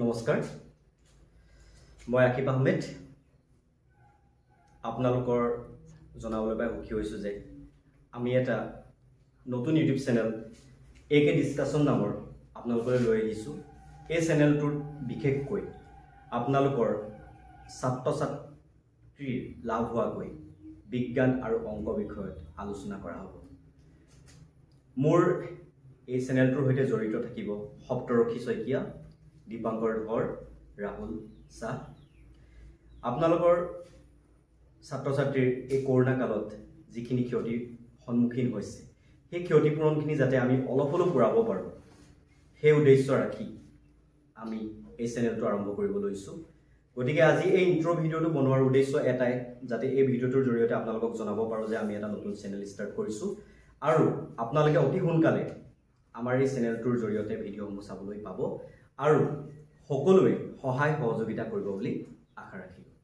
নমস্কাৰ। মই আকিব আহমেদ। আপোনালোকৰ জনাবলৈ পাই সুখী হৈছোঁ যে আমি এটা নতুন YouTube channel A K discussion নামৰ আপোনালোকলৈ লৈ আহিছোঁ। এই চেনেলটোত বিশেষকৈ আপোনালোকৰ ছাত্ৰ ছাত্ৰীৰ লাভ হোৱাকৈ বিজ্ঞান আৰু অংক বিষয়ত আলোচনা কৰা হ'ব। মোৰ এই চেনেলটোৰ সৈতে জড়িত থাকিব সপ্তৰক্ষী শইকীয়া দীপাংকৰ ধৰ ৰাহুল শ্বাহ। আপোনালোকৰ ছাত্ৰ ছাত্ৰীৰ এই কৰোণা কালত যিখিনি ক্ষতিৰ সন্মুখীন হৈছে সেই ক্ষতিপূৰণখিনি যাতে আমি অলপ হ'লেও পূৰাব পাৰোঁ সেই উদ্দেশ্য ৰাখি আমি এই চেনেলটো আৰম্ভ কৰিব লৈছোঁ। গতিকে আজি এই ইণ্ট্ৰ' ভিডিঅ'টো বনোৱাৰ উদ্দেশ্য এটাই যাতে এই ভিডিঅ'টোৰ জৰিয়তে আপোনালোকক জনাব পাৰোঁ যে আমি এটা নতুন চেনেল ষ্টাৰ্ট কৰিছোঁ। আৰু আপোনালোকে অতি সোনকালে আমাৰ এই চেনেলটোৰ জৰিয়তে ভিডিঅ'সমূহ চাবলৈ পাব আৰু সকলোৱে সহায় সহযোগিতা কৰিব বুলি আশা ৰাখিলোঁ।